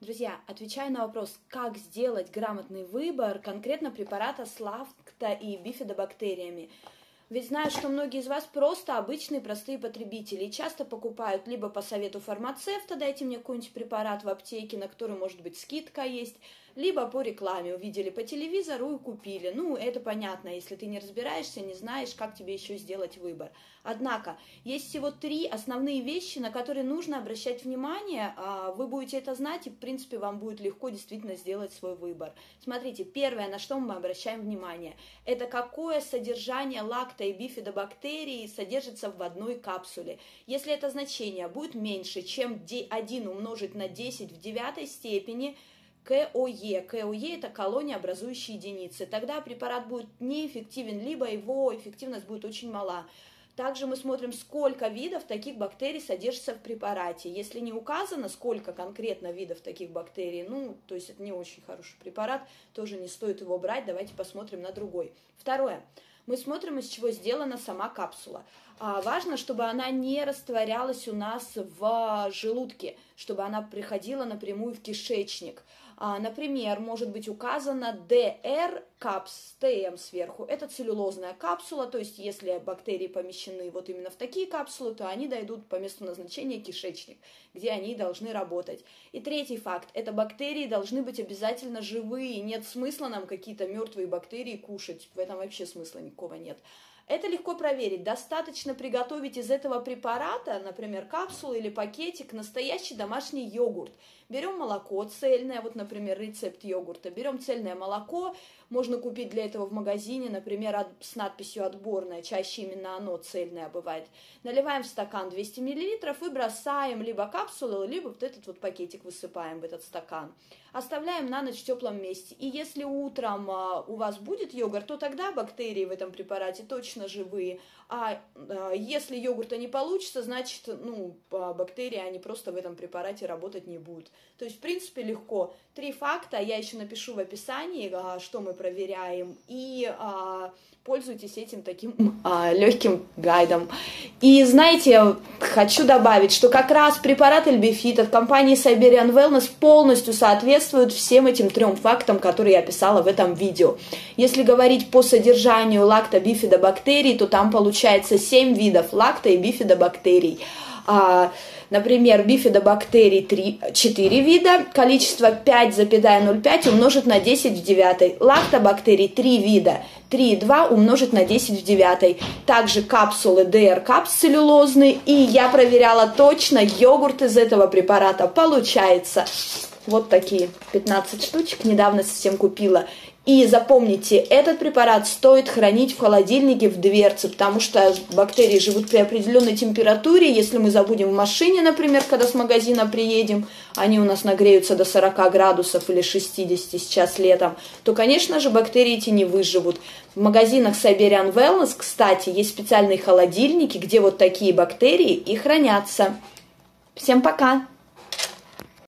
Друзья, отвечая на вопрос, как сделать грамотный выбор конкретно препарата с лакто и бифидобактериями, ведь знаю, что многие из вас просто обычные простые потребители и часто покупают либо по совету фармацевта, дайте мне какой-нибудь препарат в аптеке, на который может быть скидка есть, либо по рекламе увидели по телевизору и купили. Ну, это понятно, если ты не разбираешься, не знаешь, как тебе еще сделать выбор. Однако, есть всего три основные вещи, на которые нужно обращать внимание. А, вы будете это знать, и, в принципе, вам будет легко действительно сделать свой выбор. Смотрите, первое, на что мы обращаем внимание, это какое содержание лакта и бифидобактерий содержится в одной капсуле. Если это значение будет меньше, чем 1 умножить на 10 в девятой степени, КОЕ. КОЕ – это колония образующие единицы. Тогда препарат будет неэффективен, либо его эффективность будет очень мала. Также мы смотрим, сколько видов таких бактерий содержится в препарате. Если не указано, сколько конкретно видов таких бактерий, ну, то есть это не очень хороший препарат, тоже не стоит его брать. Давайте посмотрим на другой. Второе мы смотрим, из чего сделана сама капсула. А, важно, чтобы она не растворялась у нас в желудке, чтобы она приходила напрямую в кишечник. А, например, может быть указано DR капс, ТМ сверху. Это целлюлозная капсула, то есть если бактерии помещены вот именно в такие капсулы, то они дойдут по месту назначения кишечник, где они должны работать. И третий факт, это бактерии должны быть обязательно живые, нет смысла нам какие-то мертвые бактерии кушать, в этом вообще смысла никакого нет. Это легко проверить. Достаточно приготовить из этого препарата, например, капсулу или пакетик, настоящий домашний йогурт. Берем молоко цельное, вот, например, рецепт йогурта. Берем цельное молоко, можно купить для этого в магазине, например, с надписью «отборное», чаще именно оно цельное бывает. Наливаем в стакан 200 мл и бросаем либо капсулу, либо вот этот вот пакетик высыпаем в этот стакан. Оставляем на ночь в теплом месте. И если утром а, у вас будет йогурт, то тогда бактерии в этом препарате точно живые. А, а если йогурта не получится, значит, ну, бактерии, они просто в этом препарате работать не будут. То есть, в принципе, легко. Три факта я еще напишу в описании, а, что мы проверяем, и а, пользуйтесь этим таким а, легким гайдом. И знаете, хочу добавить, что как раз препарат Эльбифит от компании Siberian Wellness полностью соответствует всем этим трем фактам, которые я описала в этом видео. Если говорить по содержанию лактобифидобактерий, то там получается 7 видов лакто- и бифидобактерий. А, например, бифидобактерий 3, 4 вида, количество 5,05 умножить на 10 в 9. Лактобактерий 3 вида, 3,2 умножить на 10 в 9. Также капсулы ДР капсулезные. И я проверяла точно, йогурт из этого препарата получается. Вот такие 15 штучек, недавно совсем купила. И запомните, этот препарат стоит хранить в холодильнике в дверце, потому что бактерии живут при определенной температуре. Если мы забудем в машине, например, когда с магазина приедем, они у нас нагреются до 40 градусов или 60 сейчас летом, то, конечно же, бактерии эти не выживут. В магазинах Siberian Wellness, кстати, есть специальные холодильники, где вот такие бактерии и хранятся. Всем пока!